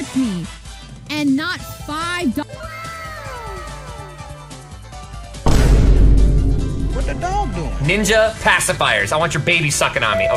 touch me. And not five dollars. What the dog doing? Ninja pacifiers. I want your baby sucking on me. Okay.